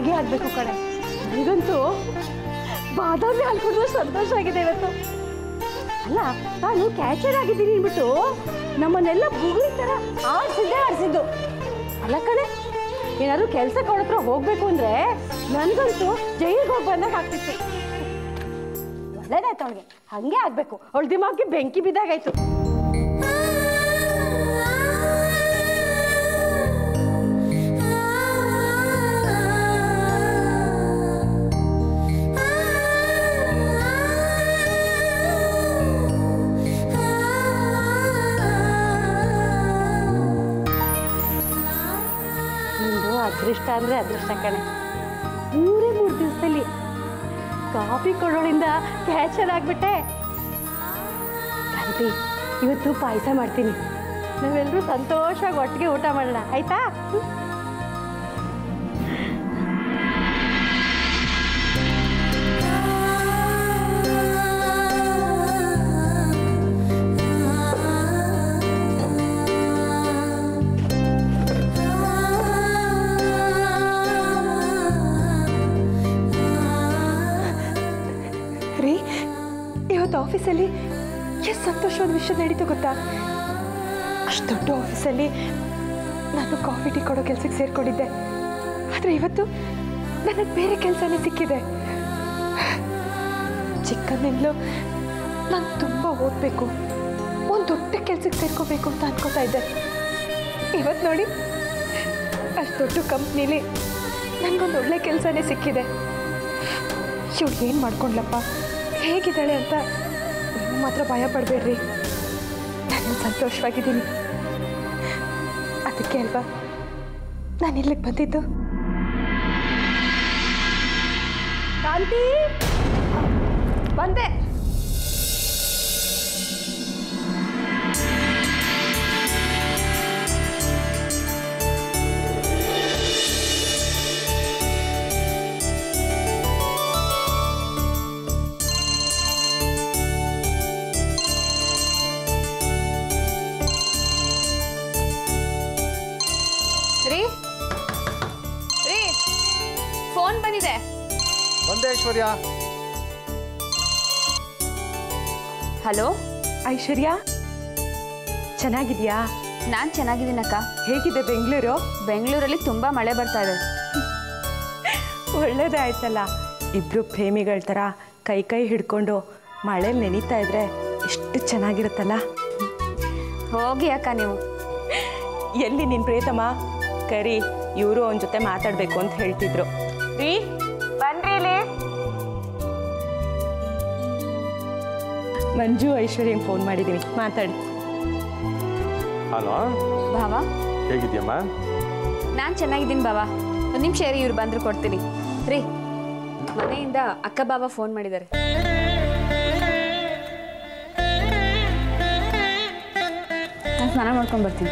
ಹಾಗೆ ಆಗಬೇಕು ಕಣೆ. ನನಗಂತೂ ಬಾದಾಮಿ ಹಾಲು ಸಂತೋಷ ಆಗಿದೆ ಇವತ್ತು. ಅಲ್ಲ ನಾನು ಕ್ಯಾಚರ್ ಆಗಿದ್ದೀನಿ ಅಂದ್ಬಿಟ್ಟು ನಮ್ಮನ್ನೆಲ್ಲ ಬುಗುರಿ ಥರ ಆಡ್ಸಿದ್ದೆ ಆಡ್ಸಿದ್ದು. ಅಲ್ಲ ಕಣೆ, ಏನಾದ್ರು ಕೆಲಸ ಕೊಡತ್ರ ಹೋಗ್ಬೇಕು ಅಂದ್ರೆ ನನಗಂತೂ ಜೈಲಿಗೆ ಹೋಗಿ ಬಂದಾಗ ಆಗ್ತಿತ್ತು. ಒಳ್ಳೇದಾಯ್ತು ಅವಳಿಗೆ. ಹಂಗೆ ಆಗ್ಬೇಕು. ಅವಳ ದಿಮಾಗಿ ಬೆಂಕಿ ಬಿದ್ದಾಗಾಯ್ತು. ಅದೃಷ್ಟ ಕಣೆ. ಮೂರೇ ಮೂರು ದಿವಸದಲ್ಲಿ ಕಾಫಿ ಕೊಡೋಳಿಂದ ಕ್ಯಾಚರ್ ಆಗ್ಬಿಟ್ಟೆ. ಕಾಂತಿ, ಇವತ್ತು ಪಾಯಸ ಮಾಡ್ತೀನಿ. ನಾವೆಲ್ಲರೂ ಸಂತೋಷವಾಗಿ ಒಟ್ಟಿಗೆ ಊಟ ಮಾಡೋಣ, ಆಯ್ತಾ? ಅಷ್ಟು ದೊಡ್ಡ ಆಫೀಸಲ್ಲಿ ನಾನು ಕಾಫಿ ಟೀ ಕೊಡೋ ಕೆಲಸಕ್ಕೆ ಸೇರ್ಕೊಂಡಿದ್ದೆ. ಆದರೆ ಇವತ್ತು ನನಗೆ ಬೇರೆ ಕೆಲಸನೇ ಸಿಕ್ಕಿದೆ. ಚಿಕ್ಕಂದಿಂದಲೂ ನಾನು ತುಂಬ ಓದಬೇಕು. ಒಂದು ದೊಡ್ಡ ಕೆಲಸಕ್ಕೆ ಸೇರ್ಕೋಬೇಕು ಅಂತ ಅನ್ಕೋತಾ ಇದ್ದೆ. ಇವತ್ತು ನೋಡಿ, ಅಷ್ಟು ದೊಡ್ಡ ಕಂಪ್ನೀಲಿ ನನಗೊಂದು ಒಳ್ಳೆ ಕೆಲಸನೇ ಸಿಕ್ಕಿದೆ. ಇವಳು ಏನು ಮಾಡ್ಕೊಂಡ್ಲಪ್ಪ? ಹೇಗಿದ್ದಾಳೆ ಅಂತ ನೀವು ಮಾತ್ರ ಭಯ ಪಡಬೇಡ್ರಿ. ನಾನು ಸಂತೋಷವಾಗಿದ್ದೀನಿ ಅದಕ್ಕೆ ಅಲ್ವಾ ನಾನು ಇಲ್ಲಿಗೆ ಬಂದಿದ್ದು ಕಾಂತಿ ಬಂದೆ ಐಶ್ವರ್ಯ? ಹಲೋ? ಐಶ್ವರ್ಯ? ಚೆನ್ನಾಗಿದ್ಯಾ ನಾನು ಚೆನ್ನಾಗಿದ್ದೀನಕ್ಕ. ಹೇಗಿದೆ ಬೆಂಗಳೂರು? ಬೆಂಗಳೂರಲ್ಲಿ ತುಂಬಾ ಮಳೆ ಬರ್ತಾ ಇದೆ. ಒಳ್ಳೇದಾಯ್ತಲ್ಲ. ಇಬ್ರು ಪ್ರೇಮಿಗಳ ಥರ ಕೈ ಕೈ ಹಿಡ್ಕೊಂಡು ಮಳೆಲ್ ನೆನೀತಾ ಇದ್ರೆ ಎಷ್ಟು ಚೆನ್ನಾಗಿರುತ್ತಲ್ಲ? ಹೋಗಿ ಅಕ್ಕ ನೀವು. ಎಲ್ಲಿ ನಿನ್ನ ಪ್ರೇತಮ್ಮ? ಕರಿ ಇವರು ಅವನ ಜೊತೆ ಮಾತಾಡ್ಬೇಕು ಅಂತ ಹೇಳ್ತಿದ್ರು. ರೀ ಬನ್ರಿ ಮಂಜು ಐಶ್ವರ್ಯಂಗೆ ಫೋನ್ ಮಾಡಿದ್ದೀನಿ ಮಾತಾಡಿ. ಹಲೋ? ಭಾವ? ಹೇಗಿದ್ಯಮ್ಮ ನಾನು ಚೆನ್ನಾಗಿದ್ದೀನಿ ಬಾವ ಒಂದು ನಿಮಿಷ ಇರಿ ಇವ್ರು ಬಂದ್ರು ಕೊಡ್ತೀನಿ ರೀ ಮನೆಯಿಂದ ಅಕ್ಕ ಬಾಬಾ ಫೋನ್ ಮಾಡಿದ್ದಾರೆ. ನಾನು ಸ್ನಾನ ಮಾಡ್ಕೊಂಡು ಬರ್ತೀನಿ.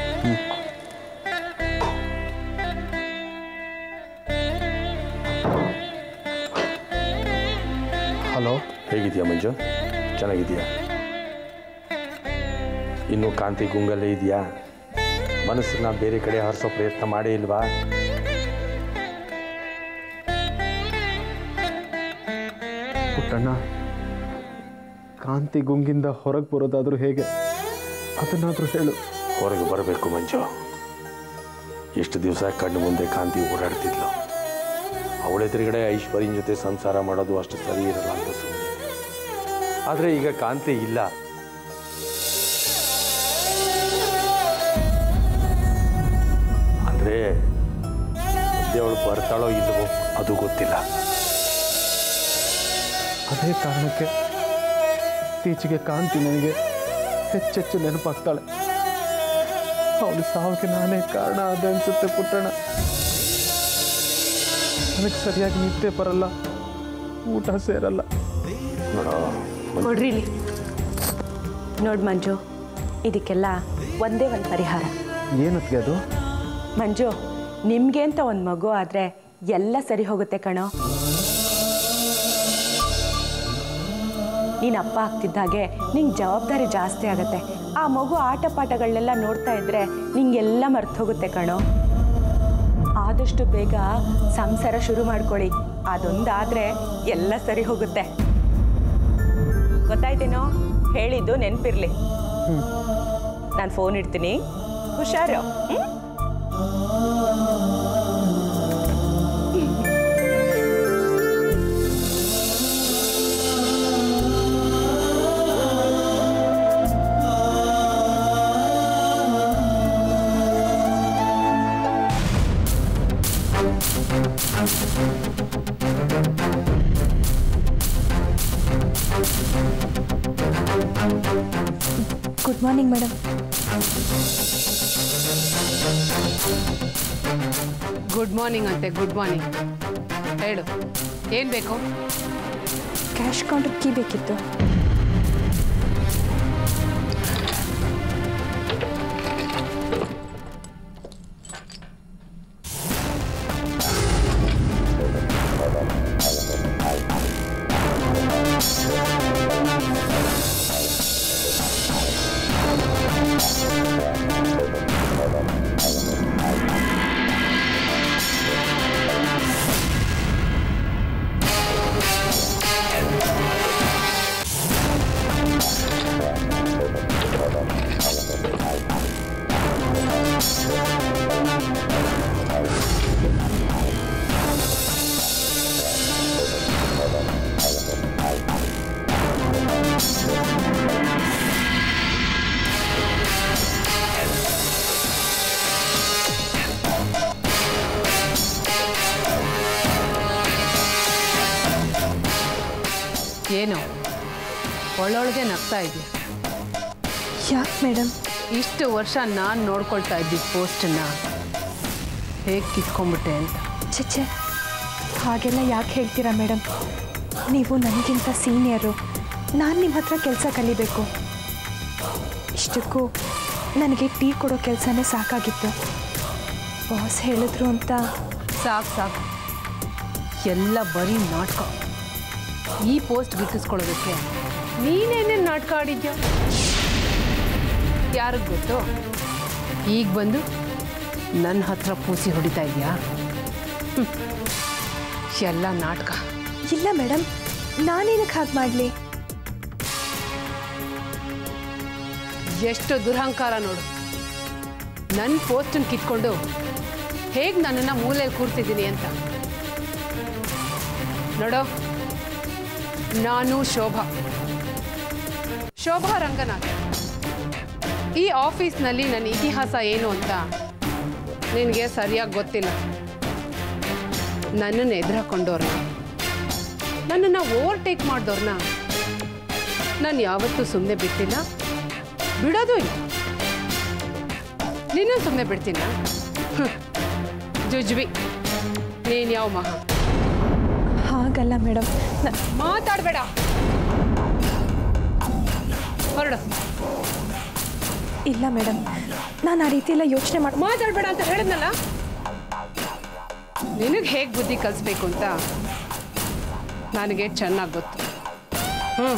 ಹಲೋ? ಹೇಗಿದೆಯಾ ಮಂಜು? ಚೆನ್ನಾಗಿದ್ಯಾ ಇನ್ನೂ ಕಾಂತಿ ಗುಂಗಲ್ಲೇ ಇದೆಯಾ? ಮನಸ್ಸನ್ನ ಬೇರೆ ಕಡೆ ಹರಿಸೋ ಪ್ರಯತ್ನ ಮಾಡೇ ಇಲ್ವಾ? ಪುಟ್ಟಣ್ಣ ಕಾಂತಿ ಗುಂಗಿಂದ ಹೊರಗೆ ಬರೋದಾದ್ರೂ ಹೇಗೆ? ಅದನ್ನಾದ್ರೂ ಹೇಳು. ಹೊರಗೆ ಬರಬೇಕು ಮಂಜು. ಎಷ್ಟು ದಿವಸ ಕಣ್ಣು ಮುಂದೆ ಕಾಂತಿ ಓಡಾಡ್ತಿದ್ಲು. ಅವಳೆದುರುಗಡೆ ಐಶ್ವರ್ಯನ ಜೊತೆ ಸಂಸಾರ ಮಾಡೋದು ಅಷ್ಟು ಸರಿ ಇರಲ್ಲ ಅಂತ ಸುಮ್ಮನೆ ಆದರೆ ಈಗ ಕಾಂತಿ ಇಲ್ಲ. ಅಂದರೆ ದೇವಳು ಅವಳು ಬರ್ತಾಳೋ ಇಲ್ಲವೋ ಅದು ಗೊತ್ತಿಲ್ಲ. ಅದೇ ಕಾರಣಕ್ಕೆ ಇತ್ತೀಚೆಗೆ ಕಾಂತಿ ನನಗೆ ಹೆಚ್ಚೆಚ್ಚು ನೆನಪಾಗ್ತಾಳೆ. ಅವಳು ಸಾವಿಗೆ ನಾನೇ ಕಾರಣ ಅದ ಅನ್ಸುತ್ತೆ ಪುಟ್ಟಣ ನನಗೆ ಸರಿಯಾಗಿ ನಿದ್ದೆ ಬರಲ್ಲ. ಊಟ ಸೇರಲ್ಲ. ನೋಡೋ ಕೊಡ್ರಿ ನೋಡ್ ಮಂಜು ಇದಕ್ಕೆಲ್ಲ ಒಂದೇ ಒಂದು ಪರಿಹಾರ. ಏನತ್ಗೆ ಅದು? ಮಂಜು ನಿಮ್ಗೆ ಅಂತ ಒಂದು ಮಗು ಆದರೆ ಎಲ್ಲ ಸರಿ ಹೋಗುತ್ತೆ ಕಣೋ. ನೀನು ಅಪ್ಪ ಆಗ್ತಿದ್ದಾಗೆ ನಿಂಗೆ ಜವಾಬ್ದಾರಿ ಜಾಸ್ತಿ ಆಗುತ್ತೆ. ಆ ಮಗು ಆಟ ಪಾಠಗಳನ್ನೆಲ್ಲ ನೋಡ್ತಾ ಇದ್ರೆ ನಿಂಗೆಲ್ಲ ಮರ್ತು ಹೋಗುತ್ತೆ ಕಣೋ. ಆದಷ್ಟು ಬೇಗ ಸಂಸಾರ ಶುರು ಮಾಡ್ಕೊಳ್ಳಿ. ಅದೊಂದಾದರೆ ಎಲ್ಲ ಸರಿ ಹೋಗುತ್ತೆ. ಗೊತ್ತಾಯ್ತೇನೋ? ಹೇಳಿದ್ದು ನೆನಪಿರ್ಲಿ. ನಾನು ಫೋನ್ ಇಡ್ತೀನಿ. ಹುಷಾರು. ಹ್ಮ್? Good morning madam good morning ಅಂತೆ ಗುಡ್ ಮಾರ್ನಿಂಗ್ ಹೇಳು. ಏನು ಬೇಕು? ಕ್ಯಾಶ್ ಕೌಂಟರ್ ಕೀ ಬೇಕಿತ್ತು. ಇಷ್ಟು ವರ್ಷ ನಾನು ನೋಡ್ಕೊಳ್ತಾ ಇದ್ದಿದ್ದ ಪೋಸ್ಟನ್ನ. ಹೇಗೆ ಕಿತ್ಕೊಂಡ್ಬಿಟ್ಟೆ ಅಂತ. ಚಚ್ಚೆ ಹಾಗೆಲ್ಲ ಯಾಕೆ ಹೇಳ್ತೀರಾ ಮೇಡಮ್ ನೀವು ನನಗಿಂತ ಸೀನಿಯರು. ನಾನು ನಿಮ್ಮ ಹತ್ರ ಕೆಲಸ ಕಲಿಬೇಕು. ಇಷ್ಟಕ್ಕೂ ನನಗೆ ಟೀ ಕೊಡೋ ಕೆಲಸನೇ ಸಾಕಾಗಿತ್ತು. ಬಾಸ್ ಹೇಳಿದ್ರು ಅಂತ. ಸಾಕು ಸಾಕು. ಎಲ್ಲ ಬರೀ ನಾಟಕ. ಈ ಪೋಸ್ಟ್ ಗಿಟ್ಟಿಸ್ಕೊಳ್ಳೋದಕ್ಕೆ ನೀನೇನೇನು ನಾಟಕ ಆಡಿದ್ಯೋ? ಯಾರಿಗೆ ಗೊತ್ತು? ಈಗ ಬಂದು ನನ್ನ ಹತ್ರ ಪೂಸಿ ಹೊಡಿತಾ ಇದೆಯಾ? ಎಲ್ಲ ನಾಟಕ. ಇಲ್ಲ ಮೇಡಮ್ ನಾನೇನಕ್ಕೆ ಹಾಗೆ ಮಾಡಲಿ? ಎಷ್ಟು ದುರಹಂಕಾರ ನೋಡು. ನನ್ನ ಪೋಸ್ಟನ್ನು ಕಿತ್ಕೊಂಡು ಹೇಗೆ ನನ್ನನ್ನು ಮೂಲೆಯಲ್ಲಿ ಕೂರ್ತಿದ್ದೀನಿ ಅಂತ. ನೋಡೋ ನಾನು ಶೋಭಾ. ಶೋಭಾ ರಂಗನಾಥ್. ಈ ಆಫೀಸ್ನಲ್ಲಿ ನನ್ನ ಇತಿಹಾಸ ಏನು ಅಂತ ನಿನಗೆ ಸರಿಯಾಗಿ ಗೊತ್ತಿಲ್ಲ. ನನ್ನನ್ನು ಎದುರಾಕೊಂಡವ್ರನ್ನ ನನ್ನನ್ನು ಓವರ್ಟೇಕ್ ಮಾಡಿದವ್ರನ್ನ ನಾನು ಯಾವತ್ತೂ ಸುಮ್ಮನೆ ಬಿಟ್ಟಿಲ್ಲ ಬಿಡೋದು ಇಲ್ಲ. ನೀನು ಸುಮ್ಮನೆ ಬಿಡ್ತೀನ ಜುಜ್ವಿ ನೀನು ಯಾವ ಮಹಾ ಹಾಗಲ್ಲ ಮೇಡಮ್. ಮಾತಾಡಬೇಡ. ಹೊರಡು. ಇಲ್ಲ ಮೇಡಮ್ ನಾನು ಆ ರೀತಿ ಎಲ್ಲ ಯೋಚನೆ ಮಾಡಿ ಮಾತಾಡಬೇಡ ಅಂತ ಹೇಳಿದ್ನಲ್ಲ? ನಿನಗೆ ಹೇಗೆ ಬುದ್ಧಿ ಕಲಿಸ್ಬೇಕು ಅಂತ? ನನಗೆ ಚೆನ್ನಾಗಿ ಗೊತ್ತು. ಹ್ಞೂ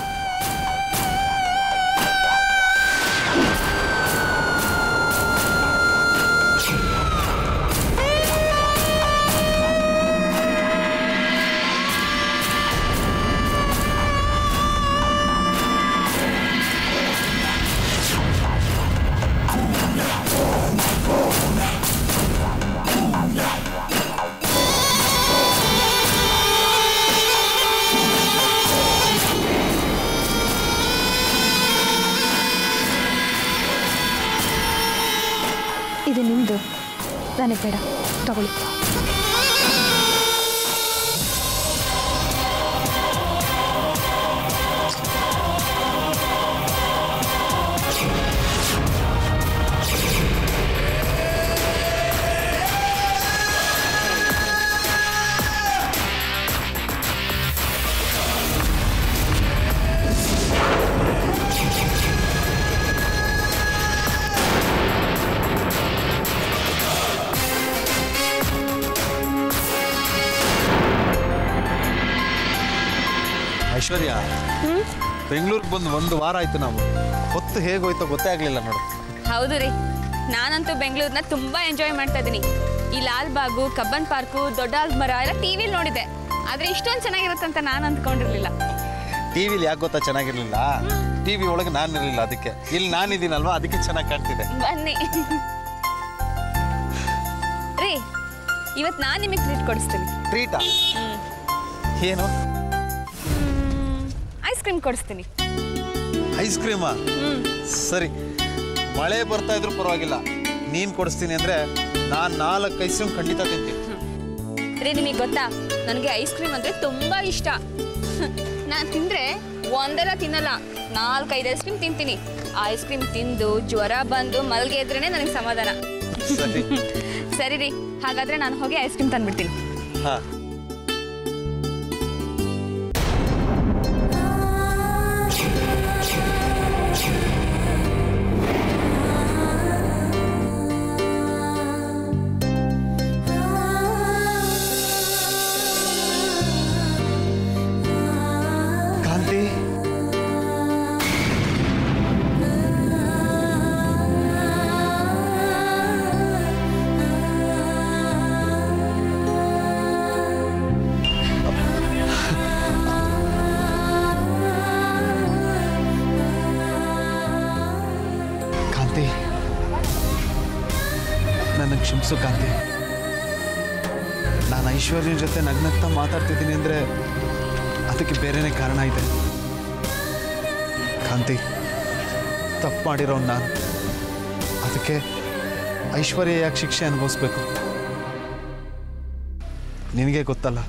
ನನಗೆ ಬೇಡ ತಗೊಳ್ಳಿ ಬೆಂಗಳೂರಿಗೆ ಬಂದು ಒಂದು ವಾರ ಆಯ್ತು ನಾವು. ಹೊತ್ತು ಹೇಗೋಯ್ತೋ ಗೊತ್ತೇ ಆಗಲಿಲ್ಲ ನೋಡು. ಹೌದು ರೀ. ನಾನಂತೂ ಬೆಂಗಳೂರನ್ನ ತುಂಬಾ ಎಂಜಾಯ್ ಮಾಡ್ತಾ ಇದ್ದೀನಿ ಈ ಲಾಲ್ ಬಾಗು ಕಬ್ಬನ್ ಪಾರ್ಕು ದೊಡ್ಡ ಮರ ಎಲ್ಲ ಟಿವಿಲಿ ನೋಡಿದೆ ಆದ್ರೆ ಇಷ್ಟೊಂದು ಚೆನ್ನಾಗಿರುತ್ತಂತ ಅಂತ ನಾನು ಅಂದ್ಕೊಂಡಿರ್ಲಿಲ್ಲ. ಟಿ ವಿಲಿ ಯಾಕೆ ಗೊತ್ತಾ ಚೆನ್ನಾಗಿರ್ಲಿಲ್ಲ? ಟಿ ವಿ ಒಳಗೆ ನಾನು ಇರಲಿಲ್ಲ ಅದಕ್ಕೆ. ಇಲ್ಲಿ ನಾನಿದ್ದೀನಲ್ವಾ ಅದಕ್ಕೆ ಚೆನ್ನಾಗಿ ಕಾಣ್ತಿದೆ. ಬನ್ನಿ. ರೀ ಇವತ್ತು ನಾನು ನಿಮಗೆ ಟ್ರೀಟ್ ಕೊಡಿಸ್ತೀನಿ. ಟ್ರೀಟಾ ಏನು? ಐಸ್ ಕ್ರೀಮ್ ಕೊಡಿಸ್ತೀನಿ. ಐಸ್ ಕ್ರೀಮಾ? ಸರಿ. ಮಳೆ ಬರ್ತಾ ಇದ್ರು ಪರವಾಗಿಲ್ಲ. ನೀನ್ ಕೊಡಿಸ್ತೀನಿ ಅಂದ್ರೆ ನಾನ್ ನಾಲ್ಕು ಐಸ್ ಕ್ರೀಮ್ ಖಂಡಿತ ತಿಂತೀನಿ. ರೀ ನಿಮಗೆ ಗೊತ್ತಾ? ನನಗೆ ಐಸ್ ಕ್ರೀಮ್ ಅಂದರೆ ತುಂಬ ಇಷ್ಟ. ನಾನು ತಿಂದರೆ ಒಂದೆಲ್ಲ ತಿನ್ನಲ್ಲ. ನಾಲ್ಕೈದು ಐಸ್ ಕ್ರೀಮ್ ತಿಂತೀನಿ. ಐಸ್ ಕ್ರೀಮ್ ತಿಂದು ಜ್ವರ ಬಂದು ಮಲ್ಗೆ ಇದ್ರೇ ನನಗೆ ಸಮಾಧಾನ. ಸರಿ. ಸರಿ ರೀ ಹಾಗಾದರೆ ನಾನು ಹೋಗಿ ಐಸ್ ಕ್ರೀಮ್ ತಂದ್ಬಿಡ್ತೀನಿ. ಹಾಂ. ಕ್ಷಮಿಸು ಕಾಂತಿ ನಾನು ಐಶ್ವರ್ಯನ ಜೊತೆ ನಗ್ನಗ್ತಾ ಮಾತಾಡ್ತಿದ್ದೀನಿ ಅಂದರೆ ಅದಕ್ಕೆ ಬೇರೆನೇ ಕಾರಣ ಇದೆ. ಕಾಂತಿ, ತಪ್ಪು ಮಾಡಿರೋ ನಾನು ಅದಕ್ಕೆ ಐಶ್ವರ್ಯ ಯಾಕೆ ಶಿಕ್ಷೆ ಅನುಭವಿಸ್ಬೇಕು? ನಿನಗೆ ಗೊತ್ತಲ್ಲ,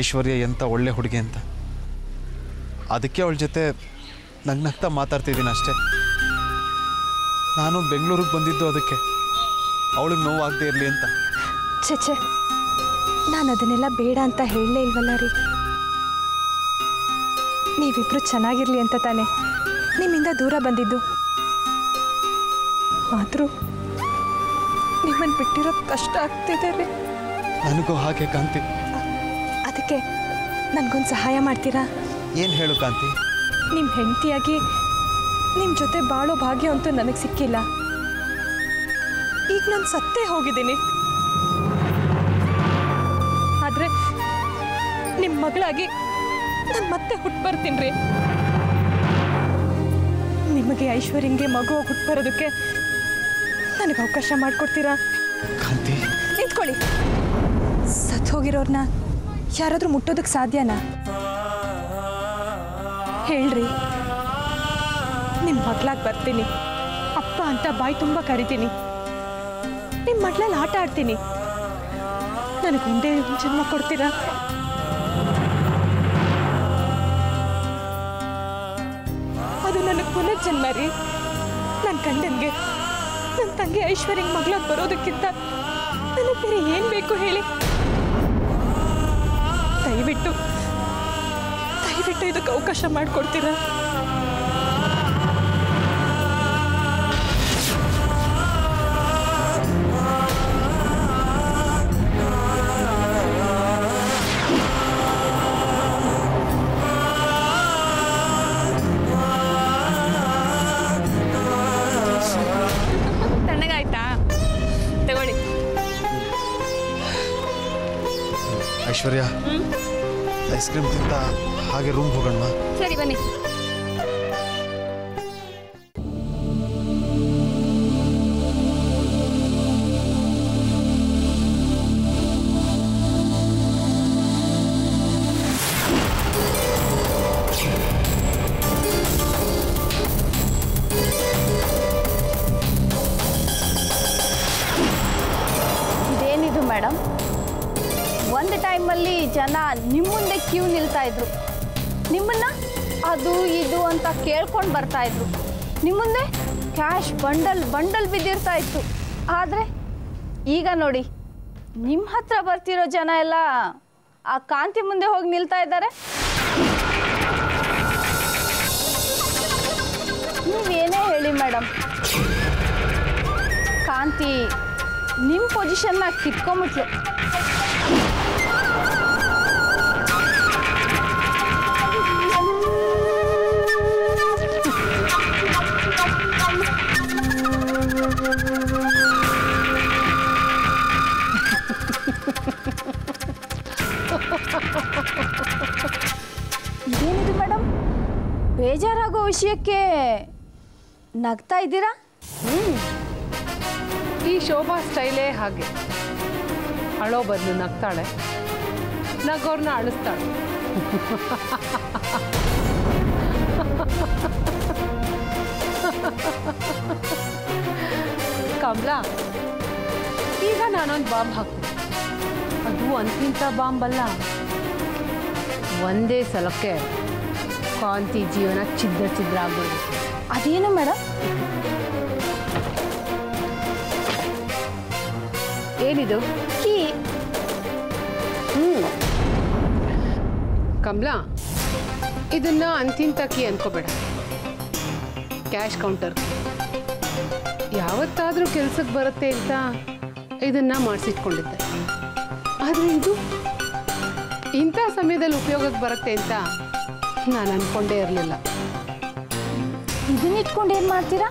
ಐಶ್ವರ್ಯ ಎಂಥ ಒಳ್ಳೆ ಹುಡುಗಿ ಅಂತ. ಅದಕ್ಕೆ ಅವಳ ಜೊತೆ ನಗ್ನಗ್ತಾ ಮಾತಾಡ್ತಿದ್ದೀನಿ ಅಷ್ಟೇ. ನಾನು ಬೆಂಗಳೂರಿಗೆ ಬಂದಿದ್ದು ಅದಕ್ಕೆ. ಅವಳಿಗೆ ನೋವಾಗದೇ ಇರಲಿ ಅಂತ. ಛೆ ಛೆ. ನಾನು ಅದನ್ನೆಲ್ಲ ಬೇಡ ಅಂತ ಹೇಳಲೇ ಇಲ್ವಲ್ಲ ರೀ? ನೀವಿಬ್ರು ಚೆನ್ನಾಗಿರ್ಲಿ ಅಂತ ತಾನೆ. ನಿಮ್ಮಿಂದ ದೂರ ಬಂದಿದ್ದು. ಆದರೂ ನಿಮ್ಮನ್ನು ಬಿಟ್ಟಿರೋ ಕಷ್ಟ ಆಗ್ತಿದೆ ರೀ. ನನಗೂ ಹಾಗೆ ಕಾಂತಿ ಅದಕ್ಕೆ ನನಗೊಂದು ಸಹಾಯ ಮಾಡ್ತೀರಾ? ಏನು ಹೇಳು ಕಾಂತಿ? ನಿಮ್ಮ ಹೆಂಡತಿಯಾಗಿ ನಿಮ್ಮ ಜೊತೆ ಬಾಳೋ ಭಾಗ್ಯ ಅಂತೂ ನನಗೆ ಸಿಕ್ಕಿಲ್ಲ. ಈಗ ನಾನು ಸತ್ತೇ ಹೋಗಿದ್ದೀನಿ. ಆದರೆ ನಿಮ್ಮ ಮಗಳಾಗಿ ನಾನು ಮತ್ತೆ ಹುಟ್ಟು ಬರ್ತೀನಿ ರೀ. ನಿಮಗೆ ಐಶ್ವರ್ಯಂಗೆ ಮಗು ಹುಟ್ಟು ಬರೋದಕ್ಕೆ ನನಗೆ ಅವಕಾಶ ಮಾಡಿಕೊಡ್ತೀರಾ? ನಿಂತ್ಕೊಳ್ಳಿ. ಸತ್ ಹೋಗಿರೋರ್ನ ಯಾರಾದರೂ ಮುಟ್ಟೋದಕ್ಕೆ ಸಾಧ್ಯನಾ? ಹೇಳ್ರಿ. ನಿಮ್ಮ ಮಗ್ಳಾಗಿ ಬರ್ತೀನಿ. ಅಪ್ಪ ಅಂತ ಬಾಯಿ ತುಂಬ ಕರಿತೀನಿ. ನಿಮ್ಮ ಮಗ್ಳಲ್ಲಿ ಆಟ ಆಡ್ತೀನಿ. ನನಗೆ ಒಂದ್ ಜನ್ಮ ಕೊಡ್ತೀರಾ? ಅದು ನನಗೆ ಪುನರ್ಜನ್ಮ ರೀ. ನನ್ನ ಗಂಡನಿಗೆ ನನ್ನ ತಂಗಿ ಐಶ್ವರ್ಯಂಗೆ ಮಗಳಾಗಿ ಬರೋದಕ್ಕಿಂತ ನನಗೆ ಬೇರೆ ಏನು ಬೇಕು ಹೇಳಿ. ದಯವಿಟ್ಟು ದಯವಿಟ್ಟು ಇದಕ್ಕೆ ಅವಕಾಶ ಮಾಡಿಕೊಡ್ತೀರಾ? ನಿಮ್ಮ ಮುಂದೆ ಕ್ಯೂ ನಿಲ್ತಾ ಇದ್ರು. ನಿಮ್ಮನ್ನ ಅದು ಇದು ಅಂತ ಕೇಳ್ಕೊಂಡು ಬರ್ತಾ ಇದ್ರು. ನಿಮ್ಮ ಮುಂದೆ ಕ್ಯಾಶ್ ಬಂಡಲ್ ಬಂಡಲ್ ಬಿದ್ದಿರ್ತಾ ಇತ್ತು. ಆದರೆ ಈಗ ನೋಡಿ ನಿಮ್ಮ ಹತ್ರ ಬರ್ತಿರೋ ಜನ ಎಲ್ಲ ಆ ಕಾಂತಿ ಮುಂದೆ ಹೋಗಿ ನಿಲ್ತಾ ಇದ್ದಾರೆ. ನೀವೇನೇ ಹೇಳಿ ಮೇಡಮ್ ಕಾಂತಿ ನಿಮ್ಮ ಪೊಸಿಷನ್ನ ಕಿತ್ಕೊಂಬಿಟ್ಲು ಇದೇನಿದು ಮೇಡಮ್ ಬೇಜಾರಾಗೋ ವಿಷಯಕ್ಕೆ ನಗ್ತಾ ಇದ್ದೀರಾ? ಈ ಶೋಭಾ ಸ್ಟೈಲೇ ಹಾಗೆ. ಅಳೋ ಬದಲು ನಗ್ತಾಳೆ. ನಗೋರ್ನ ಅಳಿಸ್ತಾಳೆ. ಕಮಲಾ, ಈಗ ನಾನೊಂದು ಬಾಂಬ್ ಹಾಕ್ತೀನಿ ಅದು ಅಂತಿಂತ ಬಾಂಬ್ ಅಲ್ಲ ಒಂದೇ ಸಲಕ್ಕೆ ಕಾಂತಿ ಜೀವನ ಚಿದ್ರ ಚಿದ್ರ ಆಗ್ಬೋದು ಅದೇನು ಮೇಡಮ್ ಏನಿದು? ಕೀ. ಕಮಲಾ ಇದನ್ನ ಅಂತಿಂತಕಿ ಅನ್ಕೋಬೇಡ. ಕ್ಯಾಶ್ ಕೌಂಟರ್ ಯಾವತ್ತಾದರೂ ಕೆಲ್ಸಕ್ಕೆ ಬರುತ್ತೆ ಅಂತ ಇದನ್ನ ಮಾಡಿಸಿಟ್ಕೊಂಡಿದ್ದೆ. ಆದರೆ ಇದು ಇಂಥ ಸಮಯದಲ್ಲಿ ಉಪಯೋಗಕ್ಕೆ ಬರುತ್ತೆ ಅಂತ ನಾನು ಅನ್ಕೊಂಡೇ ಇರಲಿಲ್ಲ. ಇದನ್ನ ಇಟ್ಕೊಂಡು ಏನು ಮಾಡ್ತೀರಾ?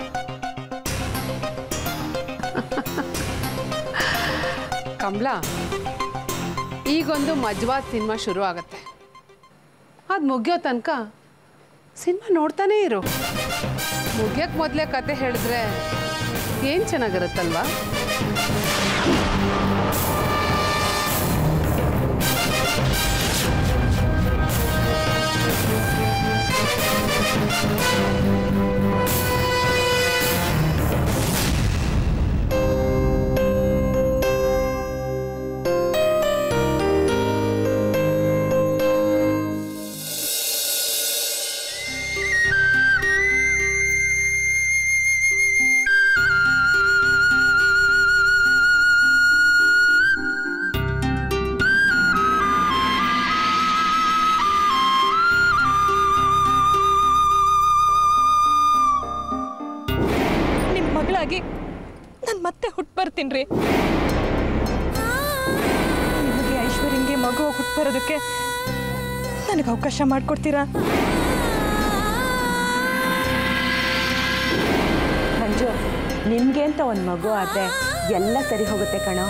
ಕಮಲಾ ಈಗೊಂದು ಮಜ್ವಾದ್ ಸಿನಿಮಾ ಶುರು ಆಗುತ್ತೆ. ಅದು ಮುಗಿಯೋ ತನಕ ಸಿನಿಮಾ ನೋಡ್ತಾನೇ ಇರು. ಮುಗಿಯೋಕ್ಕೆ ಮೊದಲೇ ಕತೆ ಹೇಳಿದ್ರೆ ಏನು ಚೆನ್ನಾಗಿರುತ್ತಲ್ವಾ? ಮಗು ಹುಟ್ಟು ಬರೋದಕ್ಕೆ ನನಗೆ ಅವಕಾಶ ಮಾಡಿಕೊಡ್ತೀರಾ? ಮಂಜು, ನಿಮಗೆ ಅಂತ ಒಂದು ಮಗು ಆದರೆ ಎಲ್ಲ ಸರಿ ಹೋಗುತ್ತೆ ಕಣೋ.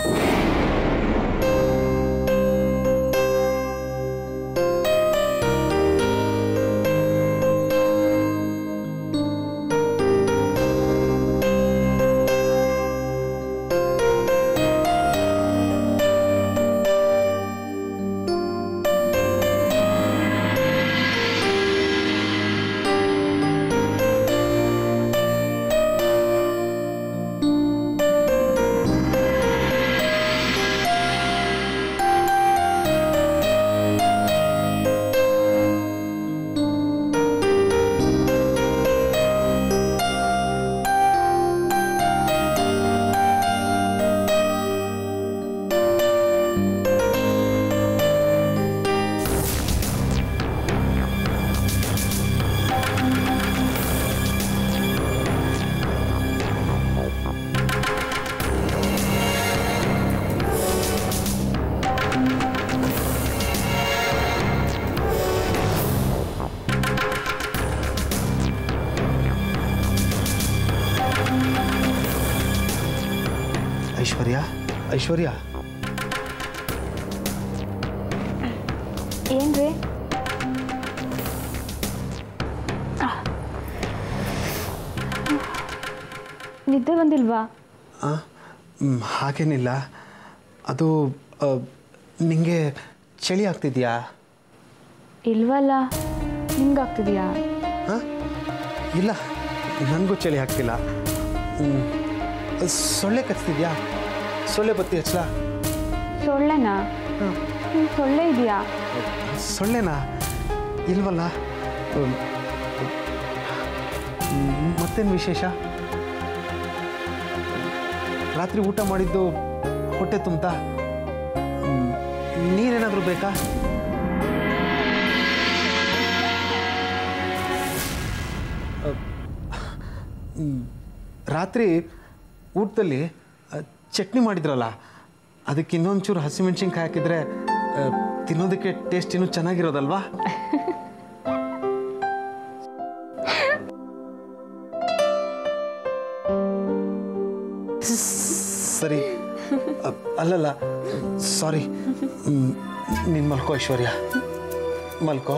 ಐಶ್ವರ್ಯ. ಏನ್ರಿ? ನಿದ್ದೆ ಬಂದಿಲ್ವಾ? ಹಾಗೇನಿಲ್ಲ. ಅದು ನಿಮಗೆ ಚಳಿ ಆಗ್ತಿದ್ಯಾ? ಇಲ್ವಲ್ಲ ನಿಮ್ಗಾಗ್ತಿದ್ಯಾ ಹಾ? ಇಲ್ಲ ನನಗೂ ಚಳಿ ಆಗ್ತಿಲ್ಲ. ಸೊಳ್ಳೆ ಕಚ್ತಿದ್ಯಾ? ಸೊಳ್ಳೆ ಬತ್ತಿ ಹಚ್ಚಲಾ ಸೊಳ್ಳೆನಾ? ಸೊಳ್ಳೆ ಇದೆಯಾ? ಸೊಳ್ಳೆನಾ? ಇಲ್ವಲ್ಲ? ಮತ್ತೇನು ವಿಶೇಷ? ರಾತ್ರಿ ಊಟ ಮಾಡಿದ್ದು ಹೊಟ್ಟೆ ತುಂಬ್ತಾ? ಮ್, ನೀರೇನಾದರೂ ಬೇಕಾ? ರಾತ್ರಿ ಊಟದಲ್ಲಿ ಚಟ್ನಿ ಮಾಡಿದ್ರಲ್ಲ, ಅದಕ್ಕೆ ಇನ್ನೊಂಚೂರು ಹಸಿಮೆಣ್ಸಿನ್ಕಾಯಿ ಹಾಕಿದ್ರೆ ತಿನ್ನೋದಕ್ಕೆ ಟೇಸ್ಟ್ ಇನ್ನೂ ಚೆನ್ನಾಗಿರೋದಲ್ವಾ? ಸರಿ ಅಲ್ಲಲ್ಲ ಸಾರಿ ನೀನು ಮಲ್ಕೋ ಐಶ್ವರ್ಯ. ಮಲ್ಕೋ.